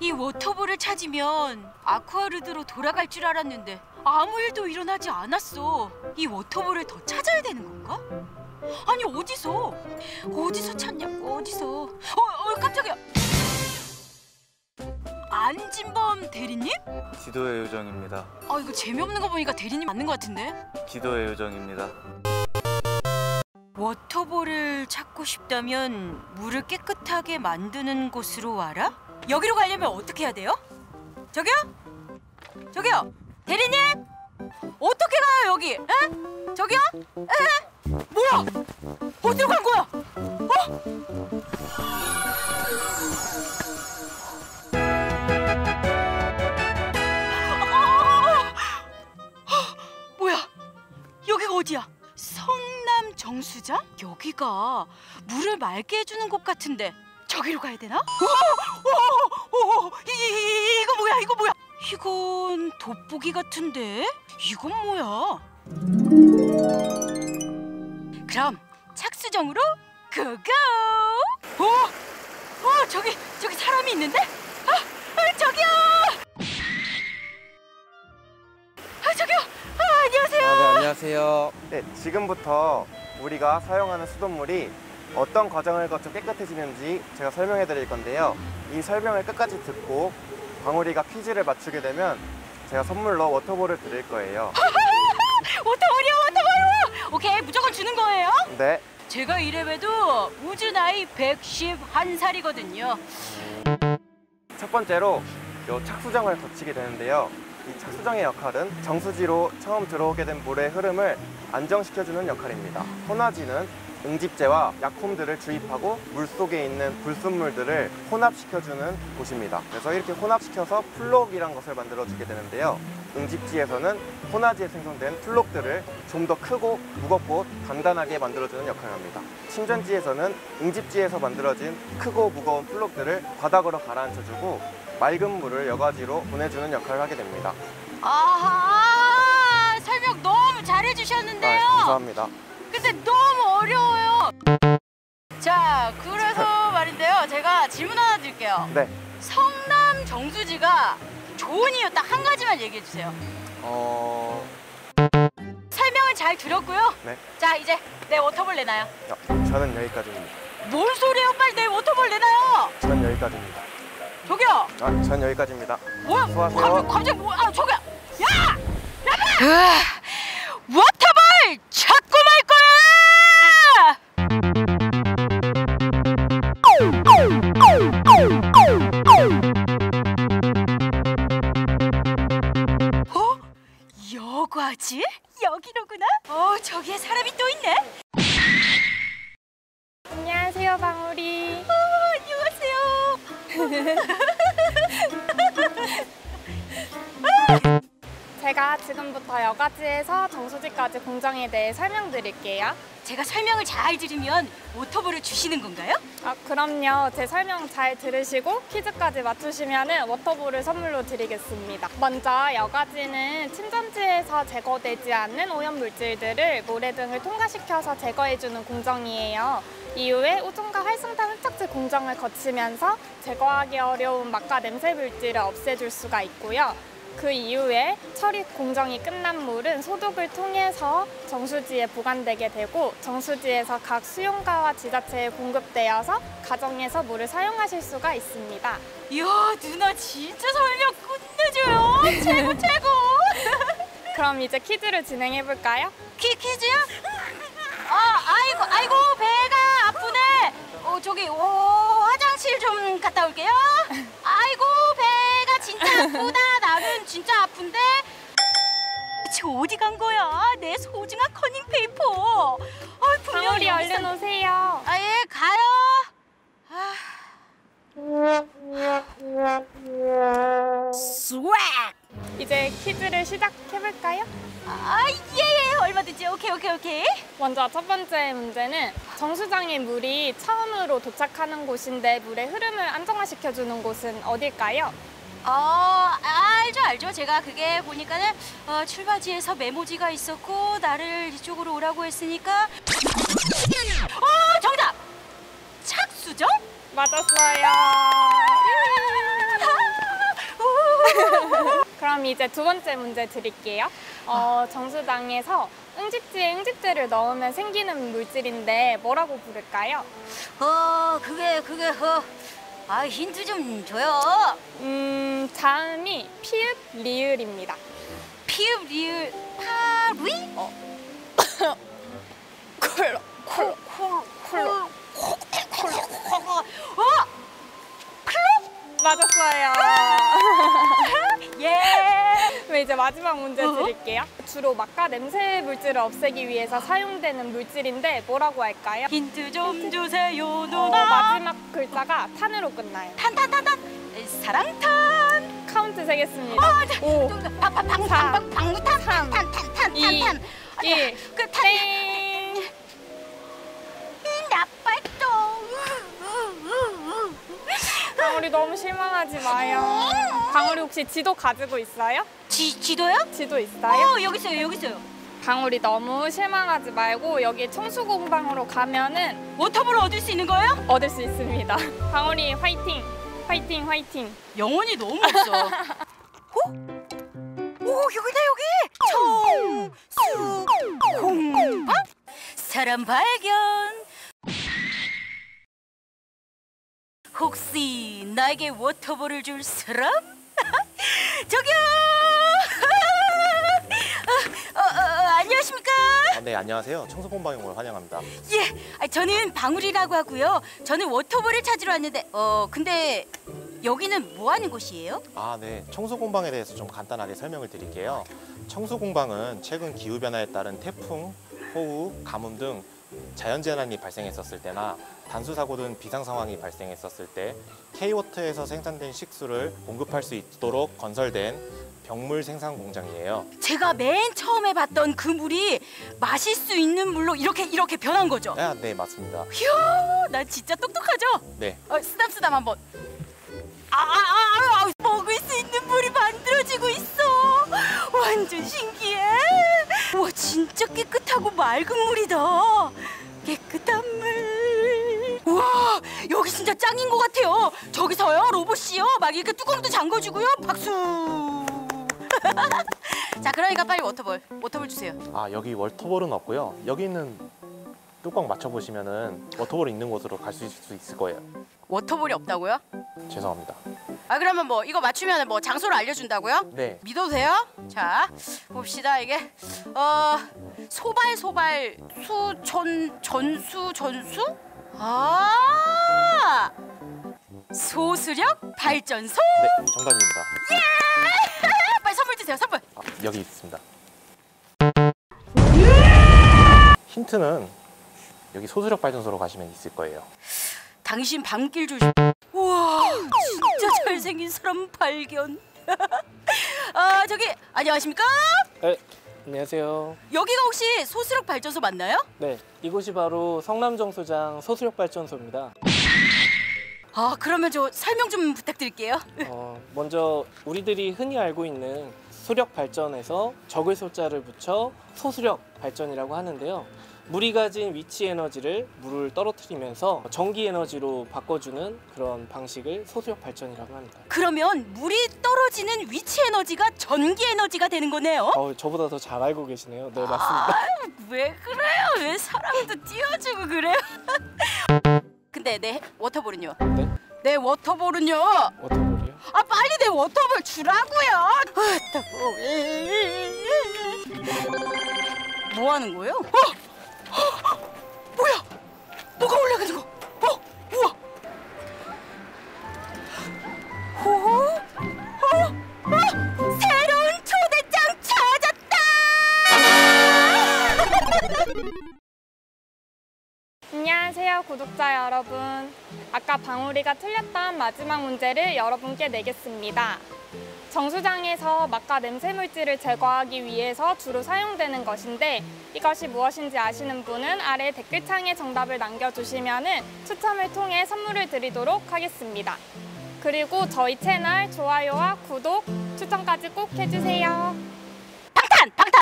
이 워터볼을 찾으면 아쿠아르드로 돌아갈 줄 알았는데 아무 일도 일어나지 않았어. 이 워터볼을 더 찾아야 되는 건가? 아니 어디서? 어디서 찾냐고 어디서? 어, 어 깜짝이야. 안진범 대리님? 기도의 요정입니다. 아 이거 재미없는 거 보니까 대리님 맞는 것 같은데? 기도의 요정입니다. 워터볼을 찾고 싶다면 물을 깨끗하게 만드는 곳으로 와라? 여기로 가려면 어떻게 해야 돼요? 저기요? 저기요? 대리님? 어떻게 가요 여기? 에? 저기요? 에? 정수장? 여기가 물을 맑게 해주는 곳 같은데 저기로 가야 되나? 오, 오, 오, 이, 이, 이거 뭐야? 이거 뭐야? 이건 돋보기 같은데? 이건 뭐야? 그럼 착수정으로 고고! 오, 어, 저기 저기 사람이 있는데? 아, 아 저기요! 아 저기요! 아, 안녕하세요. 아, 네, 안녕하세요. 네, 지금부터 우리가 사용하는 수돗물이 어떤 과정을 거쳐 깨끗해지는지 제가 설명해 드릴 건데요. 이 설명을 끝까지 듣고 방울이가 퀴즈를 맞추게 되면 제가 선물로 water ball을 드릴 거예요. water ball이요, water ball! 오케이, 무조건 주는 거예요. 네, 제가 이래봬도 우주 나이 111살이거든요. 첫 번째로 요 착수정을 거치게 되는데요. 이 착수정의 역할은 정수지로 처음 들어오게 된 물의 흐름을 안정시켜주는 역할입니다. 혼화지는 응집제와 약품들을 주입하고 물 속에 있는 불순물들을 혼합시켜주는 곳입니다. 그래서 이렇게 혼합시켜서 플록이란 것을 만들어주게 되는데요. 응집지에서는 혼화지에 생성된 플록들을 좀 더 크고 무겁고 단단하게 만들어주는 역할을 합니다. 침전지에서는 응집지에서 만들어진 크고 무거운 플록들을 바닥으로 가라앉혀주고 맑은 물을 여과지로 보내주는 역할을 하게 됩니다. 아하, 설명 너무 잘해주셨는데요. 아, 감사합니다. 근데 너무 어려워요. 자, 그래서 말인데요. 제가 질문 하나 드릴게요. 네, 성남 정수지가 좋은 이유 딱 한 가지만 얘기해 주세요. 어, 설명을 잘 들었고요. 네. 자, 이제 내 워터볼 내놔요. 야, 저는 여기까지입니다. 뭔 소리예요? 빨리 내 워터볼 내놔요. 전 여기까지입니다. 저기요. 아, 전 여기까지입니다. 뭐야? 수고하세요. 갑자기, 갑자기 뭐? 아 저기야. 야! 야! 워터볼 찾고 말 거야! 어? 여과지? 여기로구나? 어, 저기에 사람이 또 있네. 안녕하세요, 방울이. 어, 안녕하세요. 제가 지금부터 여가지에서 정수지까지 공정에 대해 설명드릴게요. 제가 설명을 잘 들으면 워터볼을 주시는 건가요? 아, 그럼요. 제 설명 잘 들으시고 퀴즈까지 맞추시면 워터볼을 선물로 드리겠습니다. 먼저 여가지는 침전지에서 제거되지 않는 오염 물질들을 모래 등을 통과시켜서 제거해주는 공정이에요. 이후에 오존과 활성탄 흡착제 공정을 거치면서 제거하기 어려운 막과 냄새 물질을 없애줄 수가 있고요. 그 이후에 처리 공정이 끝난 물은 소독을 통해서 정수지에 보관되게 되고 정수지에서 각 수용가와 지자체에 공급되어서 가정에서 물을 사용하실 수가 있습니다. 이야 누나 진짜 설명 끝내줘요 최고 최고 그럼 이제 퀴즈를 진행해 볼까요? 퀴, 퀴즈야? 아 아이고 아이고 배가 아프네 어 저기 오, 화장실 좀 갔다 올게요 아이고 배가 진짜 아프다 진짜 아픈데? 지금 어디 간 거야? 내 소중한 커닝 페이퍼. 아 분명히 여기 얼른 오세요. 아 예 가요. 아. Swag! 이제 퀴즈를 시작해 볼까요? 아 예 예 얼마든지? 오케이 오케이 오케이. 먼저 첫 번째 문제는 정수장의 물이 처음으로 도착하는 곳인데 물의 흐름을 안정화시켜주는 곳은 어딜까요? 어 알죠 알죠 제가 그게 보니까는 어, 출발지에서 메모지가 있었고 나를 이쪽으로 오라고 했으니까 어 정답 착수정 맞았어요. 그럼 이제 두 번째 문제 드릴게요. 어, 정수당에서 응집지에 응집제를 넣으면 생기는 물질인데 뭐라고 부를까요? 어 그게 그게 어. 아 힌트 좀 줘요. 음, 자음이 피읍, 리을입니다. 피읍 리을 파루이? 콜로, 콜로, 콜로. 어? 맞았어요. 이제 마지막 문제 드릴게요. 주로 맛과 냄새 물질을 없애기 위해서 사용되는 물질인데 뭐라고 할까요? 힌트 좀 주세요 어, 누나. 마지막 글자가 탄으로 끝나요. 탄탄탄탄 사랑탄. 카운트 세겠습니다. 오, 방방방방 방무탄 삼, 탄탄탄탄 이, 탄탄. 일, 그 탄. 땡. 나빴어. 강우리 너무 실망하지 마요. 강우리 혹시 지도 가지고 있어요? 지 지도요? 지도 있어요? 어 여기 있어요 여기 있어요. 강우리 너무 실망하지 말고 여기 청수공방으로 가면은 워터볼 얻을 수 있는 거예요? 얻을 수 있습니다. 강우리 화이팅! 화이팅 화이팅! 영혼이 너무 없어. 어? 오 여기다 여기. 청수 공방 사람 발견. 혹시 나에게 워터볼을 줄 사람? 저기요. 어, 어, 어, 안녕하십니까? 아, 네, 안녕하세요. 청소공방용을 환영합니다. 예, 아, 저는 방울이라고 하고요. 저는 워터볼을 찾으러 왔는데, 어, 근데 여기는 뭐 하는 곳이에요? 아, 네. 청소공방에 대해서 좀 간단하게 설명을 드릴게요. 청소공방은 최근 기후변화에 따른 태풍, 호우, 가뭄 등 자연재난이 발생했었을 때나 단수 사고 등 비상 상황이 발생했었을 때 K워터에서 생산된 식수를 공급할 수 있도록 건설된 병물 생산 공장이에요. 제가 맨 처음에 봤던 그 물이 마실 수 있는 물로 이렇게 이렇게 변한 거죠. 아, 네, 맞습니다. 이야, 나 진짜 똑똑하죠? 네. 어, 쓰담 쓰담 한번. 아, 아, 아, 아, 먹을 수 있는 물이 만들어지고 있어. 완전 신기해. 와, 진짜 깨끗하고 맑은 물이다. 깨끗한 물. 와, 여기 진짜 짱인 것 같아요. 저기서요, 로봇이요. 막 이렇게 뚜껑도 잠궈주고요. 박수. 자, 그러니까 빨리 water ball, water ball 주세요. 아, 여기 water ball은 없고요. 여기 있는 뚜껑 맞춰 보시면은 water ball 있는 곳으로 갈 수 있을 거예요. 워터볼이 없다고요? 죄송합니다. 아, 그러면 뭐 이거 맞추면 뭐 장소를 알려준다고요? 네. 믿어도 돼요? 자 봅시다 이게 어 소발 소발 수전 전수 전수 아 소수력 발전소 네, 정답입니다. 선물 주세요 선물 아, 여기 있습니다. 힌트는 여기 소수력 발전소로 가시면 있을 거예요. 당신 밤길 조심 우와 진짜 잘생긴 사람 발견 아 저기 안녕하십니까 네, 안녕하세요. 여기가 혹시 소수력 발전소 맞나요? 네, 이곳이 바로 성남정수장 소수력 발전소입니다. 아 그러면 저 설명 좀 부탁드릴게요 어, 먼저 우리들이 흔히 알고 있는 수력 발전에서 적을 소자를 붙여 소수력 발전이라고 하는데요. 물이 가진 위치 에너지를 물을 떨어뜨리면서 전기 에너지로 바꿔주는 그런 방식을 소수력 발전이라고 합니다. 그러면 물이 떨어지는 위치 에너지가 전기 에너지가 되는 거네요. 어, 저보다 더 잘 알고 계시네요. 네, 맞습니다. 왜 그래요? 왜 사람도 띄워주고 그래요? 근데 내 워터볼은요? 네? 내 워터볼은요? 워터볼이요? 아 빨리 내 water ball 주라고요. Water ball. 뭐 하는 거예요? 어? 뭐야? 뭐가 올라가는 거? 구독자 여러분 아까 방울이가 틀렸던 마지막 문제를 여러분께 내겠습니다. 정수장에서 막과 냄새 물질을 제거하기 위해서 주로 사용되는 것인데 이것이 무엇인지 아시는 분은 아래 댓글창에 정답을 남겨주시면 추첨을 통해 선물을 드리도록 하겠습니다. 그리고 저희 채널 좋아요와 구독, 추천까지 꼭 해주세요